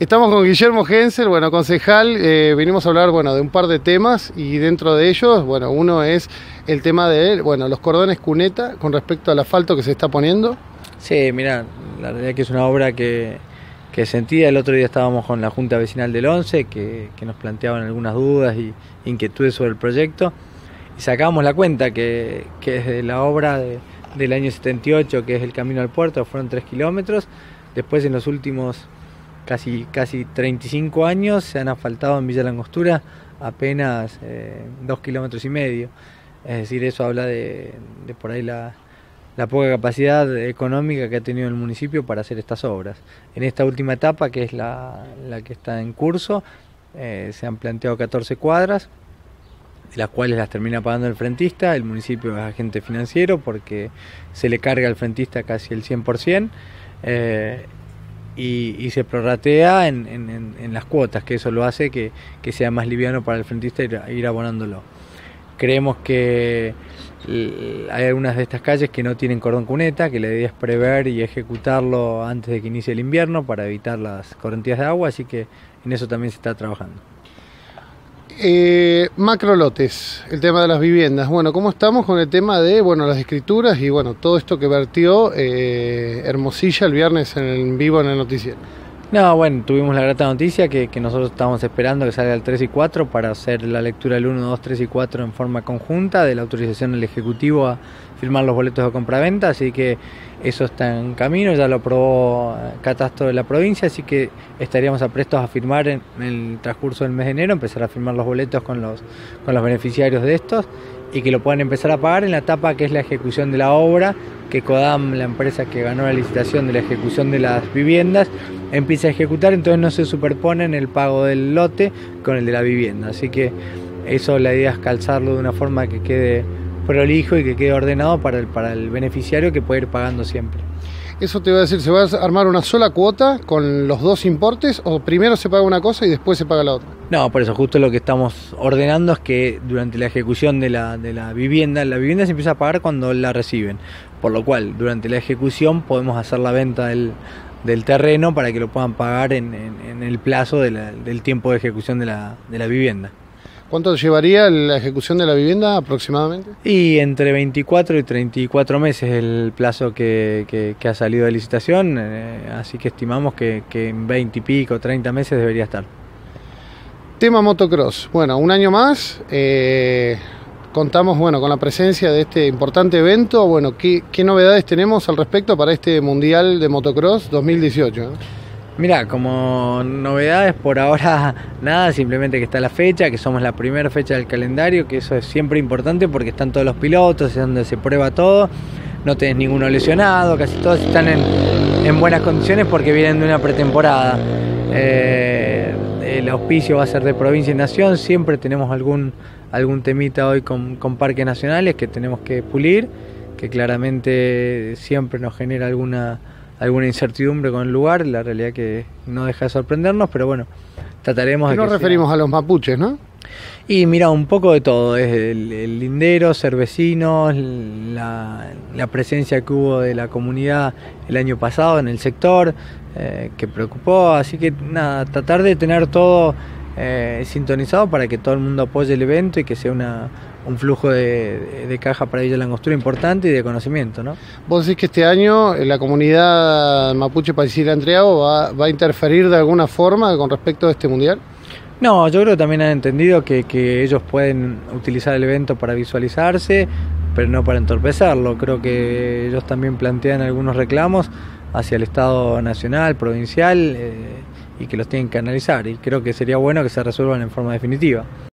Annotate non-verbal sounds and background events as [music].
Estamos con Guillermo Hensel, bueno, concejal, eh, venimos a hablar, bueno, de un par de temas y dentro de ellos, bueno, uno es el tema de, bueno, los cordones cuneta con respecto al asfalto que se está poniendo. Sí, mira, la realidad es que es una obra que, que sentía, el otro día estábamos con la Junta Vecinal del 11, que, que nos planteaban algunas dudas y inquietudes sobre el proyecto, y sacábamos la cuenta que, que desde la obra de, del año 78, que es el camino al puerto, fueron 3 kilómetros, después en los últimos casi, casi 35 años se han asfaltado en Villa Langostura apenas eh, dos kilómetros y medio. Es decir, eso habla de, por ahí la, la, poca capacidad económica que ha tenido el municipio para hacer estas obras. En esta última etapa, que es la, la que está en curso, eh, se han planteado 14 cuadras, de las cuales las termina pagando el frentista, el municipio es agente financiero porque se le carga al frentista casi el 100%. Eh, y, y se prorratea en, en, en, las cuotas, que eso lo hace que, que, sea más liviano para el frentista ir, ir abonándolo. Creemos que hay algunas de estas calles que no tienen cordón cuneta, que la idea es prever y ejecutarlo antes de que inicie el invierno para evitar las correntías de agua, así que en eso también se está trabajando. Eh, macro lotes, el tema de las viviendas. Bueno, ¿cómo estamos con el tema de bueno las escrituras y bueno todo esto que vertió eh, Hermosilla el viernes en el vivo en el noticiero? No, bueno, tuvimos la grata noticia que, que, nosotros estábamos esperando que salga el 3 y 4 para hacer la lectura del 1, 2, 3 y 4 en forma conjunta, de la autorización del Ejecutivo a firmar los boletos de compraventa, así que eso está en camino, ya lo aprobó Catastro de la provincia, así que estaríamos aprestos a firmar en el transcurso del mes de enero, empezar a firmar los boletos con los, con los beneficiarios de estos y que lo puedan empezar a pagar en la etapa que es la ejecución de la obra, que Codam, la empresa que ganó la licitación de la ejecución de las viviendas, empieza a ejecutar, entonces no se superponen el pago del lote con el de la vivienda. Así que eso la idea es calzarlo de una forma que quede prolijo y que quede ordenado para el, para el beneficiario que puede ir pagando siempre. Eso te iba a decir, ¿se va a armar una sola cuota con los dos importes o primero se paga una cosa y después se paga la otra? No, por eso justo lo que estamos ordenando es que durante la ejecución de la, de la vivienda, la vivienda se empieza a pagar cuando la reciben, por lo cual durante la ejecución podemos hacer la venta del, del terreno para que lo puedan pagar en, en, en el plazo de la, del tiempo de ejecución de la, de la vivienda. ¿Cuánto llevaría la ejecución de la vivienda aproximadamente? Y entre 24 y 34 meses el plazo que, que, que ha salido de licitación, eh, así que estimamos que, que, en 20 y pico, 30 meses debería estar. Tema motocross. Bueno, un año más. Eh, contamos bueno, con la presencia de este importante evento. Bueno, ¿qué, ¿qué, novedades tenemos al respecto para este Mundial de Motocross 2018? ¿eh? Mira, como novedades por ahora [laughs] nada, simplemente que está la fecha, que somos la primera fecha del calendario, que eso es siempre importante porque están todos los pilotos, es donde se prueba todo, no tenés ninguno lesionado, casi todos están en, en buenas condiciones porque vienen de una pretemporada. Eh, el auspicio va a ser de provincia y nación, siempre tenemos algún, algún temita hoy con, con parques nacionales que tenemos que pulir, que claramente siempre nos genera alguna alguna incertidumbre con el lugar, la realidad que no deja de sorprendernos, pero bueno, trataremos de... Nos referimos sea... a los mapuches, ¿no? Y mira, un poco de todo, es el, el lindero, ser vecinos, la, presencia que hubo de la comunidad el año pasado en el sector, eh, que preocupó, así que nada, tratar de tener todo eh, sintonizado para que todo el mundo apoye el evento y que sea una, un flujo de, de, caja para Villa Langostura importante y de conocimiento. ¿no? ¿Vos decís que este año la comunidad mapuche Paisila Entreago va, va, a interferir de alguna forma con respecto a este mundial? No, yo creo que también han entendido que, que ellos pueden utilizar el evento para visualizarse, pero no para entorpecerlo. Creo que ellos también plantean algunos reclamos hacia el Estado nacional, provincial, eh, y que los tienen que analizar. Y creo que sería bueno que se resuelvan en forma definitiva.